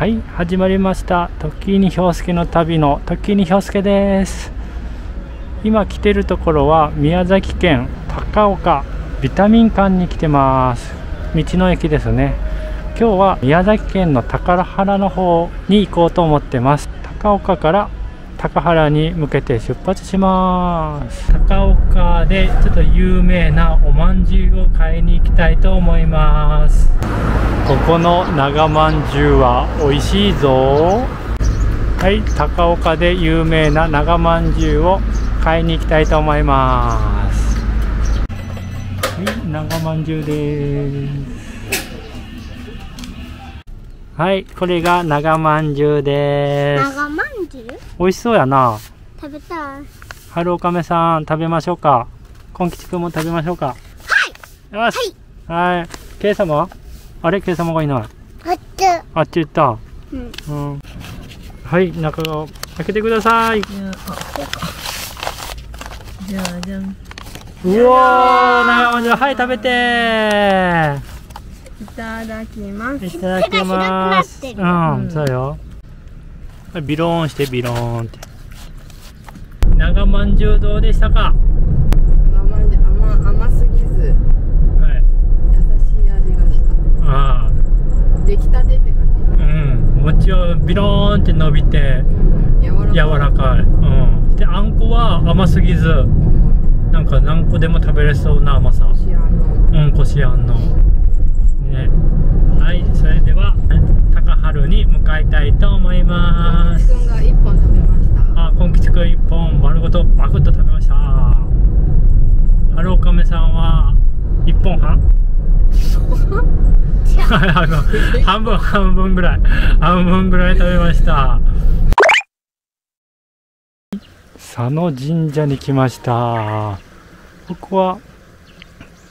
はい始まりました。時に氷介の旅の時に氷介です。今来てるところは宮崎県高岡ビタミン館に来てます。道の駅ですね。今日は宮崎県の宝原の方に行こうと思ってます。高岡から高原に向けて出発します。高岡でちょっと有名なおまんじゅうを買いに行きたいと思います。ここの長まんじゅうは美味しいぞ。はい高岡で有名な長まんじゅうを買いに行きたいと思います。はい長まんじゅうです。はいこれが長まんじゅうです長まんじゅう美味しそうやな。食べたい。春岡めさん食べましょうか。こんきちくんも食べましょうか。はい！よし！はい！ケイ様あれ？ケイ様がいない。あっち。あっち行った。うん。うん。はい中を開けてください。じゃあ。じゃあ、じゃん。うわー長まんじゅうはい食べて。いただきます。いただきます。手が広くなってる。うん、そうよビローンしてビローンって。長まんじゅうどうでしたか？甘まんじゅう甘甘すぎずはい。優しい味がしああ。た出来たてって感うん。餅をビローンって伸びてじ、うん、柔らかい。柔らかい。うん。であんこは甘すぎずうん。なんか何個でも食べれそうな甘さ。こしあんの。うんこしあんの。ね。はいそれでは高春に向かいたいと思いますくんが一本食べましたあ、こんきちくん一本丸ごとバクッと食べました。ハローカメさんは一本半？あの半分半分ぐらい半分ぐらい食べました。佐野神社に来ました。ここは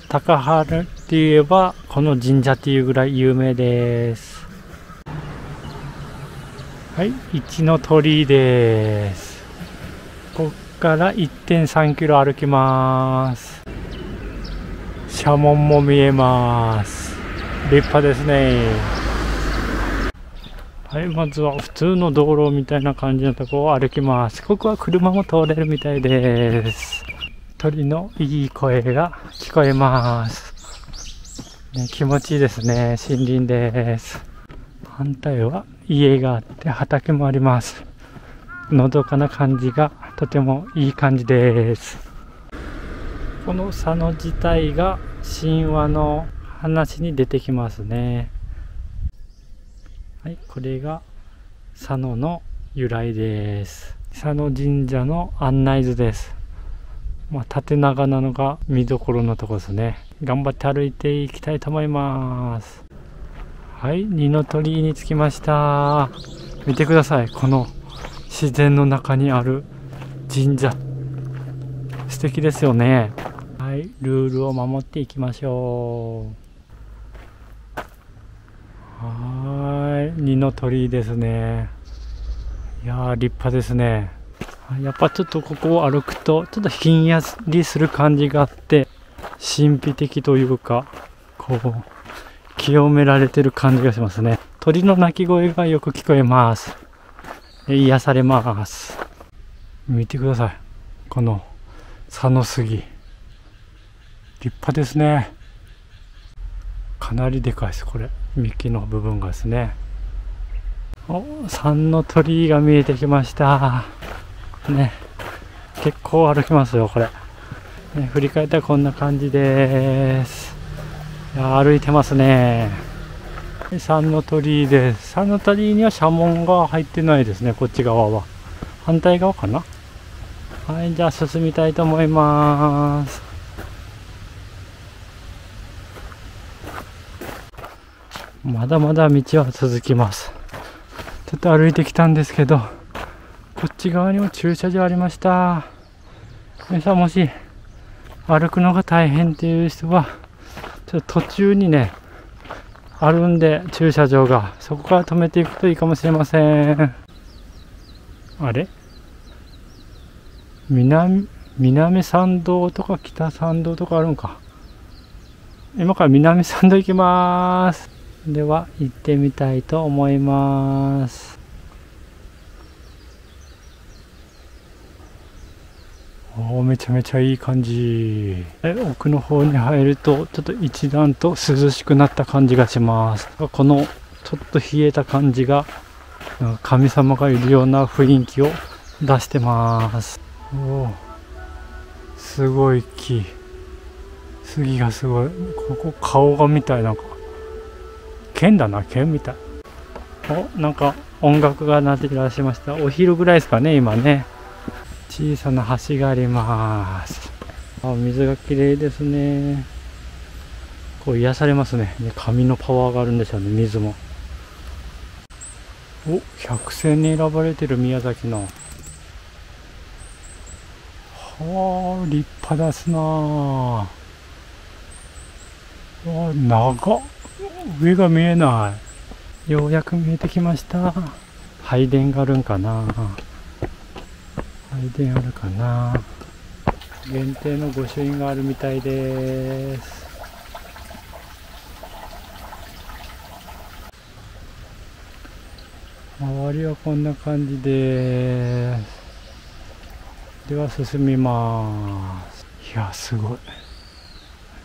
高原って言えばこの神社っていうぐらい有名です。はい、一の鳥居です。こっから1.3キロ歩きます。斜門も見えます。立派ですね。はい、まずは普通の道路みたいな感じのとこを歩きます。ここは車も通れるみたいです。鳥のいい声が聞こえます。ね、気持ちいいですね。森林です。反対は家があって畑もあります。のどかな感じがとてもいい感じです。この佐野自体が神話の話に出てきますね。はい、これが佐野の由来です。佐野神社の案内図です。まあ、縦長なのが見どころのとこですね。頑張って歩いていきたいと思います。はい、二の鳥居に着きました。見てください。この自然の中にある神社。素敵ですよね。はい、ルールを守っていきましょう。はい、二の鳥居ですね。いやー、立派ですね。やっぱちょっとここを歩くと、ちょっとひんやりする感じがあって、神秘的というか、こう、清められてる感じがしますね。鳥の鳴き声がよく聞こえます。癒されます。見てください。この佐野杉。立派ですね。かなりでかいです、これ。幹の部分がですね。お、三の鳥居が見えてきました。ね。結構歩きますよ、これ。ね、振り返ったらこんな感じです。歩いてますね。三の鳥居です。三の鳥居には社門が入ってないですね、こっち側は。反対側かなはい、じゃあ進みたいと思います。まだまだ道は続きます。ちょっと歩いてきたんですけど、こっち側にも駐車場ありました。皆さんもし歩くのが大変っていう人は、ちょっと途中にね、あるんで駐車場が。そこから止めていくといいかもしれません。あれ？南南参道とか北参道とかあるんか。今から南参道行きます。では行ってみたいと思います。おーめちゃめちゃいい感じ。え奥の方に入るとちょっと一段と涼しくなった感じがします。このちょっと冷えた感じが神様がいるような雰囲気を出してます。おすごい木。杉がすごい。ここ顔がみたい。なんか剣だな剣みたい。おなんか音楽が鳴っていらっしゃいました。お昼ぐらいですかね今ね。小さな橋があります。あ水が綺麗ですね。こう癒されますね。ね紙のパワーがあるんでしょうね水も。お百選に選ばれてる宮崎の。はあ立派ですな。あ長っ。上が見えない。ようやく見えてきました。拝殿があるんかな。拝殿あるかな。限定の御朱印があるみたいです。周りはこんな感じです。では進みます。いやすごい。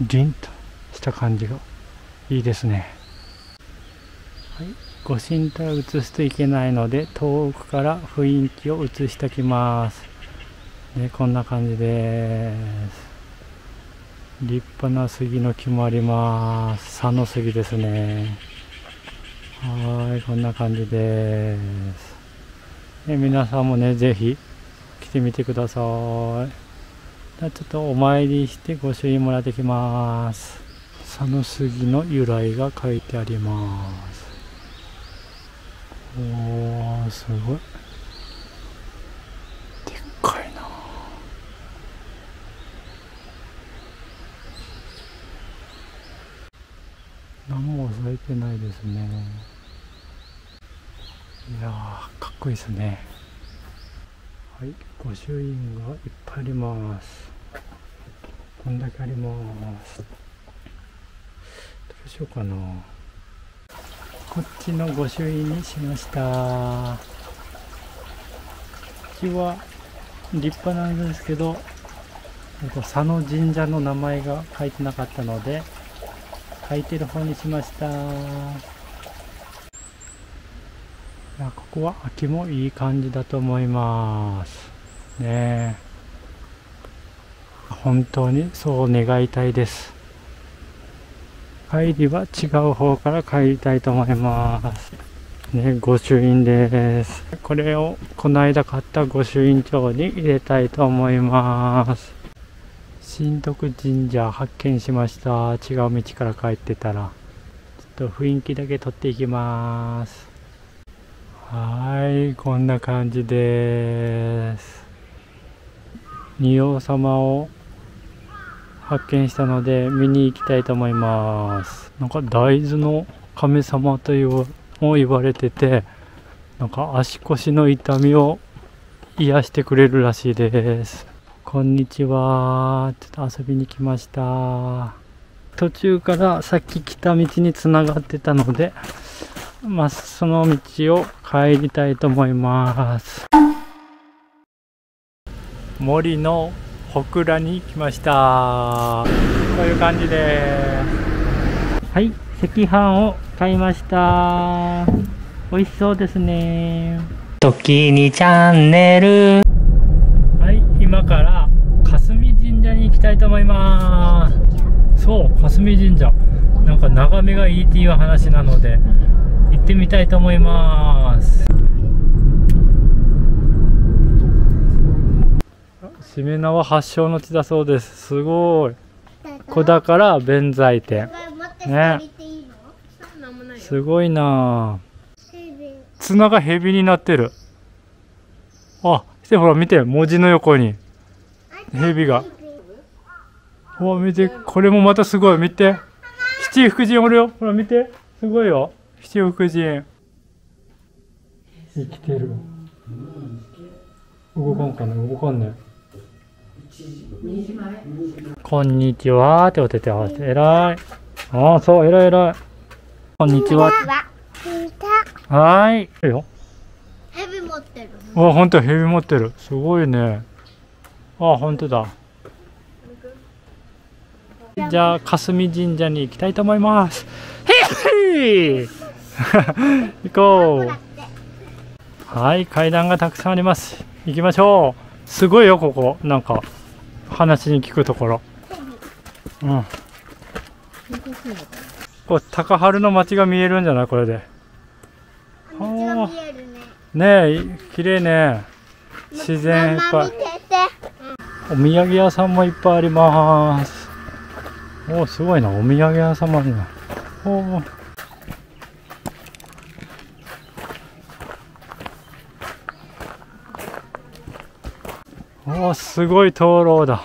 凛とした感じがいいですね。はい。ご神体を映すといけないので遠くから雰囲気を映しておきます。ねこんな感じです。立派な杉の木もあります。佐野杉ですね。はいこんな感じです、ね、皆さんもねぜひ来てみてください。じゃちょっとお参りしてご朱印もらってきます。佐野杉の由来が書いてあります。おーすごい。でっかいな。何も押さえてないですね。いやーかっこいいですね。はい御朱印がいっぱいあります。こんだけあります。どうしようかな。こっちの御朱印にしました。こっちは立派なんですけどえっと佐野神社の名前が書いてなかったので書いてる方にしました。ここは秋もいい感じだと思います。ねえ。本当にそう願いたいです。帰りは違う方から帰りたいと思います。ね御朱印です。これをこの間買った御朱印帳に入れたいと思います。新徳神社発見しました。違う道から帰ってたら。ちょっと雰囲気だけ撮っていきます。はいこんな感じです。仁王様を発見したので見に行きたいと思います。なんか大豆の神様というも言われててなんか足腰の痛みを癒してくれるらしいです。こんにちは。ちょっと遊びに来ました。途中からさっき来た道につながってたのでまあその道を帰りたいと思います。森の小倉に来ました。こういう感じで。すはい赤飯を買いました。美味しそうですね。時にチャンネル。はい今から霞神社に行きたいと思います。そう霞神社。なんか眺めがいいっていう話なので行ってみたいと思いますしめ縄発祥の地だそうです。すごい。子宝弁財天。ね。すごいな。あ綱が蛇になってる。あしてほら見て。文字の横に。蛇が。うわ見て。これもまたすごい。見て。七福神おるよ。ほら見て。すごいよ。七福神。生きてる。動かんかな。動かんねこんにちはってお手手合わせて偉いああそう偉い偉いこんにちは。はーい。いいよ。ヘビ持ってる。うわ、ほんとヘビ持ってる。すごいね。あ、ほんとだ。じゃあ、霞神社に行きたいと思います。へい行こう。はい、階段がたくさんあります。行きましょう。すごいよ、ここ。なんか、話に聞くところ。うん。こう、高春の街が見えるんじゃない？これで。道が見えるね。ねえ、い綺麗ね。自然いっぱい。お土産屋さんもいっぱいあります。おーすごいな。お土産屋さんもあるな。おーおすごい灯籠だ。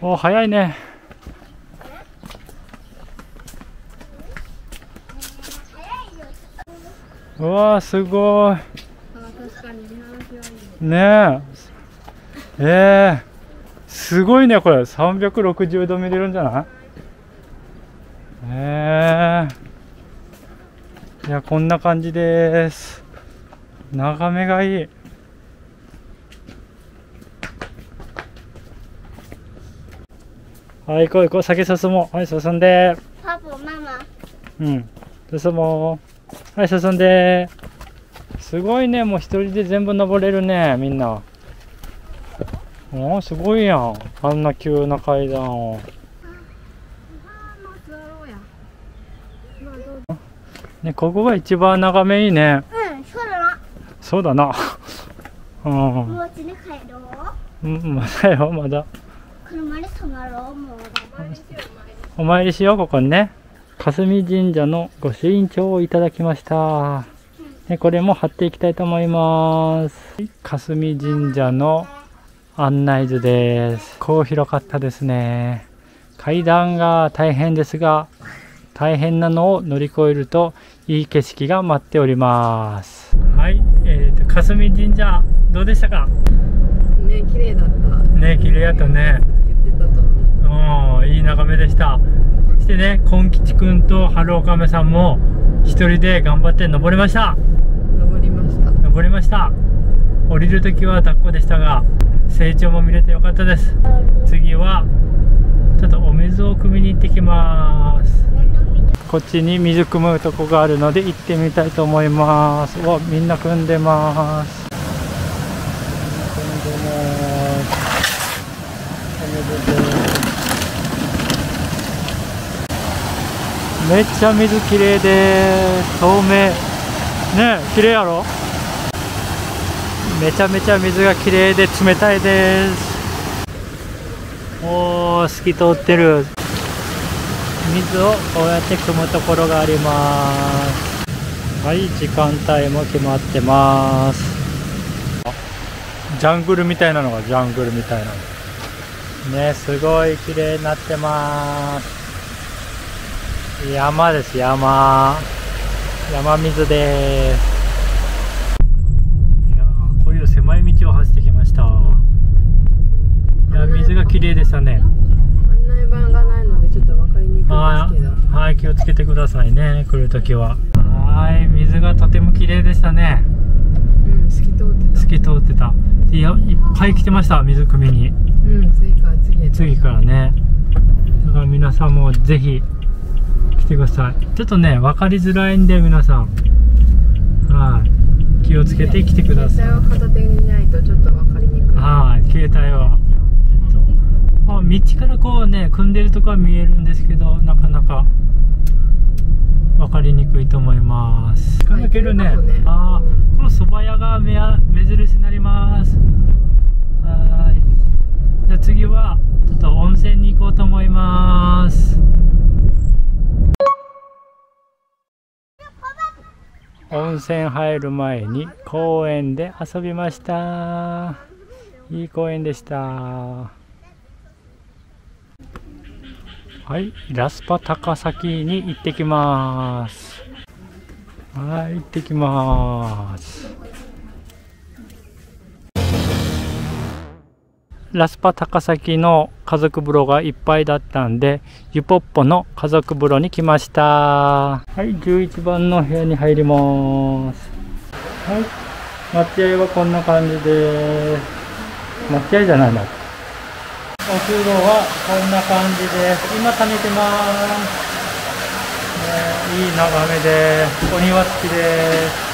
お早いね。うわーすごい。ねえ。ええすごいね、これ。360度見れるんじゃない？ええいや、こんな感じです。眺めがいい。はい、行こう行こう。先進もう。はい、進んで。パパ、ママ。うん。進もう。はい、進んで。すごいね。もう一人で全部登れるね。みんな。おーすごいやん。あんな急な階段を。ね、ここが一番眺めいいね。うん、そうだな。そうだな。うん。もう家に帰ろう。うん、まだよ、まだ。車に泊まろう、もう。お参りしよう、ここにね。霞神社の御朱印帳をいただきました。ね、これも貼っていきたいと思います。霞神社の案内図です。こう広かったですね。階段が大変ですが、大変なのを乗り越えるといい景色が待っております。はい、えーと、霞神社どうでしたか？ね綺麗だったね、綺麗やったね。いい眺めでした。そしてね、こんきちくんと春岡めさんも一人で頑張って登りました。登りました登りました。降りるときは抱っこでしたが、成長も見れてよかったです。次は、ちょっとお水を汲みに行ってきます。こっちに水汲むとこがあるので行ってみたいと思います。うわ、みんな汲んでます。汲んでます。おめでとう。めっちゃ水きれいで。透明。ねえ、綺麗やろ？めちゃめちゃ水がきれいで冷たいです。おー、透き通ってる。水をこうやって汲むところがあります。はい、時間帯も決まってます。ジャングルみたいなのがジャングルみたいなの。ね、すごい綺麗になってます。山です、山。山水です。いやーこういう狭い道を走ってきました。いや、水が綺麗でしたね。案内板がないのでちょっと分かりにくいはですけどい、はい、気をつけてくださいね、来るときは。はい、水がとても綺麗でしたね。うん透き通ってた透き通ってた。いや、いっぱい来てました、水汲みに。うん次から次へと次からね。だから皆さんもぜひ来てください。ちょっとね、分かりづらいんで、皆さん。はい。気をつけて来てください。携帯を片手にないとちょっと分かりにくいはい、携帯は。えっと、あ道からこうね、組んでるとこは見えるんですけど、なかなか分かりにくいと思います。はい抜けるね。ねああ、うんこの蕎麦屋が目や目印になります。はーい。じゃあ次は、ちょっと温泉に行こうと思います。温泉入る前に公園で遊びました。いい公園でした。はい、ラスパ高崎に行ってきます。はい、行ってきます。ラスパ高崎の家族風呂がいっぱいだったんでゆぽっぽの家族風呂に来ました。はい11番の部屋に入ります。はい待合はこんな感じです。待合じゃないな。お風呂はこんな感じです。今溜めてます。ねいい眺めです。お庭付きです。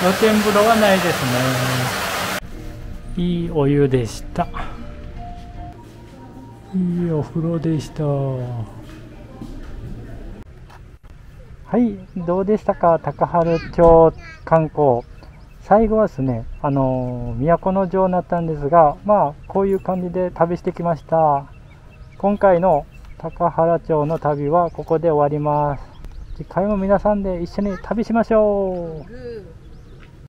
露天風呂はないですね。いいお湯でした。いいお風呂でした。はいどうでしたか？高原町観光。最後はですねあの都城になったんですがまあこういう感じで旅してきました。今回の高原町の旅はここで終わります。次回も皆さんで一緒に旅しましょう。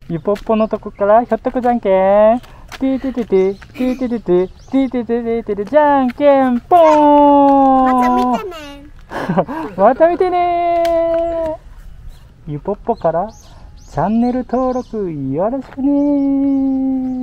ゆぽっぽのとこからひょっとこじゃんけん。てててて、てててて、てててててて、じゃんけんぽーんまた見てねまた見てね。ゆぽっぽからチャンネル登録よろしくね。